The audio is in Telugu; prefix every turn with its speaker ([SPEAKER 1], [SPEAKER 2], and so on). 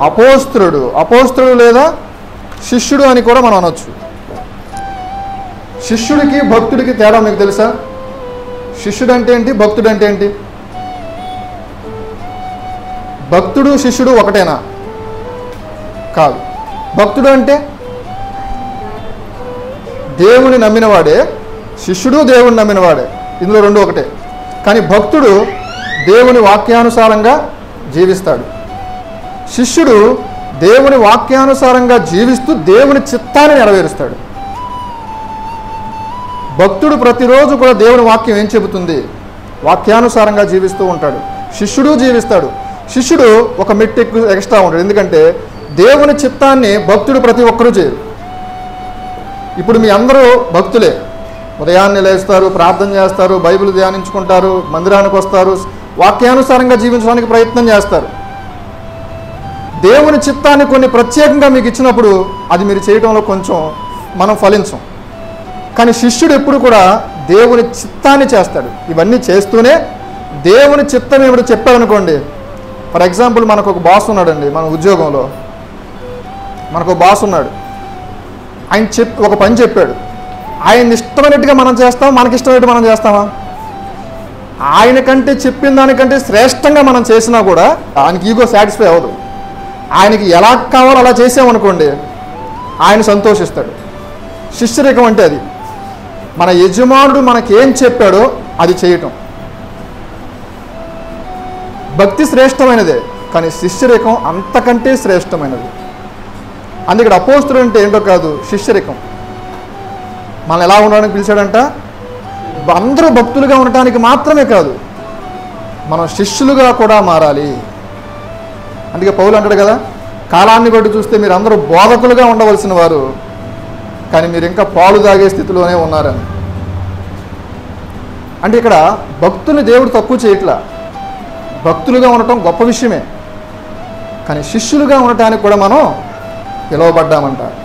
[SPEAKER 1] అపోస్త్రుడు. అపోస్త్రుడు లేదా శిష్యుడు అని కూడా మనం అనొచ్చు. శిష్యుడికి భక్తుడికి తేడా మీకు తెలుసా? శిష్యుడు అంటే ఏంటి భక్తుడు అంటే ఏంటి భక్తుడు శిష్యుడు ఒకటేనా? కాదు. భక్తుడు అంటే దేవుని నమ్మినవాడే శిష్యుడు దేవుని నమ్మినవాడే. ఇందులో రెండు ఒకటే. కానీ భక్తుడు దేవుని వాక్యానుసారంగా జీవిస్తాడు. శిష్యుడు దేవుని వాక్యానుసారంగా జీవిస్తూ దేవుని చిత్తాన్ని నెరవేరుస్తాడు. భక్తుడు ప్రతిరోజు కూడా దేవుని వాక్యం ఏం చెబుతుంది? వాక్యానుసారంగా జీవిస్తూ ఉంటాడు. శిష్యుడు జీవిస్తాడు. శిష్యుడు ఒక మెట్టెక్ ఎక్స్ట్రా ఉంటాడు. ఎందుకంటే దేవుని చిత్తాన్ని భక్తుడు ప్రతి ఒక్కరూ చేయరు. ఇప్పుడు మీ అందరూ భక్తులే. ఉదయాన్నే లేస్తారు ప్రార్థన చేస్తారు బైబిల్ ధ్యానించుకుంటారు మందిరానికి వస్తారు వాక్యానుసారంగా జీవించడానికి ప్రయత్నం చేస్తారు. దేవుని చిత్తాన్ని కొన్ని ప్రత్యేకంగా మీకు ఇచ్చినప్పుడు అది మీరు చేయడంలో కొంచెం మనం ఫలించం. కానీ శిష్యుడు ఎప్పుడు కూడా దేవుని చిత్తాన్ని చేస్తాడు. ఇవన్నీ చేస్తూనే దేవుని చిత్తం ఏమిటో చెప్పాడనుకోండి. ఫర్ ఎగ్జాంపుల్ మనకు ఒక బాస్ ఉన్నాడండి మన ఉద్యోగంలో. మనకు ఒక బాస్ ఉన్నాడు. ఆయన చెప్ ఒక పని చెప్పాడు. ఆయన ఇష్టమైనట్టుగా మనం చేస్తాం మనకి ఇష్టమైనట్టు మనం చేస్తామా? ఆయన కంటే చెప్పిన దానికంటే శ్రేష్టంగా మనం చేసినా కూడా ఆయనకి ఈగో సాటిస్ఫై అవ్వదు. ఆయనకి ఎలా కావాలో అలా చేసామనుకోండి ఆయన సంతోషిస్తాడు. శిష్యరేఖం అంటే అది. మన యజమానుడు మనకేం చెప్పాడో అది చేయటం. భక్తి శ్రేష్టమైనదే కానీ శిష్యరేఖం అంతకంటే శ్రేష్టమైనది. అందుకే అపోస్తుడు అంటే ఏంటో కాదు శిష్యరికం మనం ఎలా ఉండడానికి పిలిచాడంట? అందరూ భక్తులుగా ఉండటానికి మాత్రమే కాదు మనం శిష్యులుగా కూడా మారాలి. అందుకే పౌలు అంటాడు కదా కాలాన్ని బట్టి చూస్తే మీరు అందరూ బోధకులుగా ఉండవలసిన వారు కానీ మీరు ఇంకా పాలు తాగే స్థితిలోనే ఉన్నారని. అంటే ఇక్కడ భక్తుని దేవుడు తక్కువ చేయట్లా. భక్తులుగా ఉండటం గొప్ప విషయమే. కానీ శిష్యులుగా ఉండటానికి కూడా మనం పిలువబడ్డామంటారు